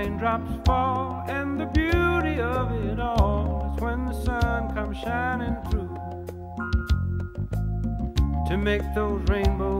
raindrops fall, and the beauty of it all is when the sun comes shining through to make those rainbows